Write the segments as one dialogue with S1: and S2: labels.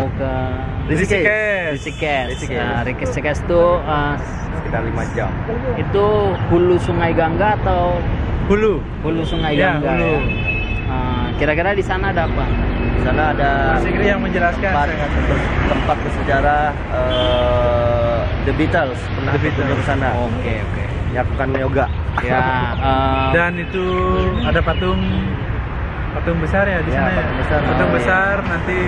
S1: mau ke
S2: Rishikesh.
S1: Rishikesh.
S2: Rishikesh.
S1: Nah, Rishikesh itu uh,
S2: Sekitar 5 jam.
S1: itu hulu Sungai Gangga atau
S2: Hulu.
S1: hulu Sungai
S2: Ya,
S1: Gangga
S2: hulu.
S1: ya? Uh, kira-kira di sana ada apa?
S2: Di sana ada
S3: Mas yang menjelaskan.
S2: tempat, tempat bersejarah eh, The Beatles pernah
S3: The Beatles.
S2: berkunjung ke sana
S1: Oke oke.
S2: melakukan yoga.
S1: Ya. uh,
S3: Dan itu ada patung patung besar ya di
S2: Ya,
S3: sana ya.
S2: patung besar.
S3: Patung
S2: Oh,
S3: besar nanti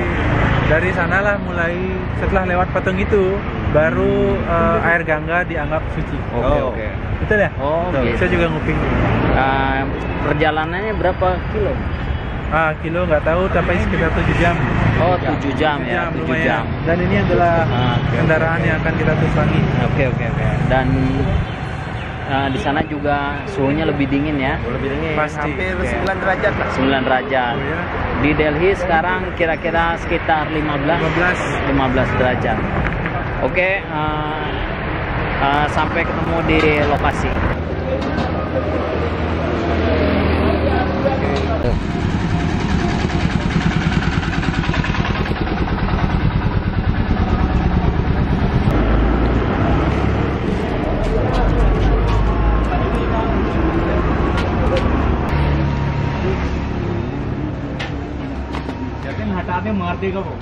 S3: dari sanalah mulai setelah lewat patung itu baru eh, air gangga dianggap suci.
S1: Oke
S2: Oh.
S1: oke.
S3: Betul ya?
S1: Oh,
S3: Tuh,
S1: gitu.
S3: Saya juga nguping.
S1: Uh, perjalanannya berapa kilo?
S3: Ah, kilo nggak tahu tapi sekitar 7 jam.
S1: Oh, 7 jam ya, 7
S3: lumayan.
S1: jam.
S3: Dan ini adalah
S1: Ah, oke,
S3: kendaraan
S1: oke.
S3: yang akan kita tumpangi.
S1: Oke oke oke. Dan uh, di sana juga suhunya lebih dingin ya.
S2: Lebih dingin.
S3: Pasti.
S2: Hampir
S1: Oke.
S2: 9 derajat lah.
S1: 9 derajat.
S3: Oh, ya.
S1: Di Delhi sekarang kira-kira sekitar 15
S3: 15.
S1: 15 derajat. Oke, uh, uh, sampai ketemu di lokasi. आधे मार देगा वो।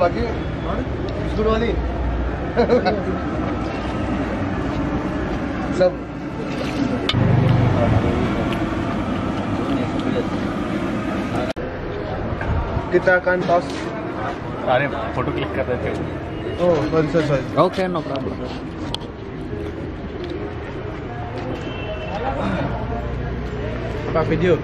S4: बाकी वाली सब kita akan tos
S2: अरे photo click कर रहे थे
S4: oh sorry sorry sorry
S1: Oke, no problem.
S3: Pak video.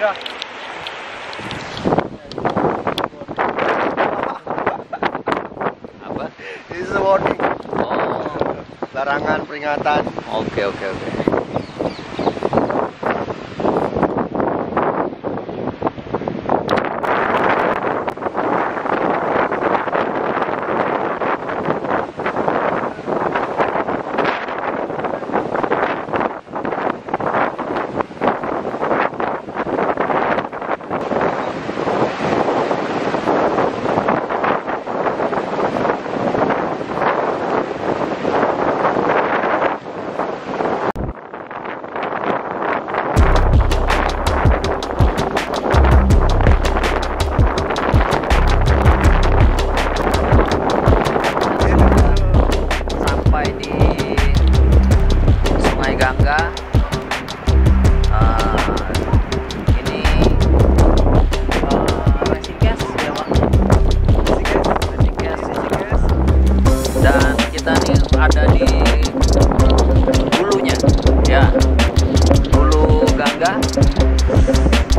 S2: This is a warning.
S1: Oh,
S2: Larangan peringatan.
S1: oke oke oke.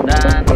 S1: Dan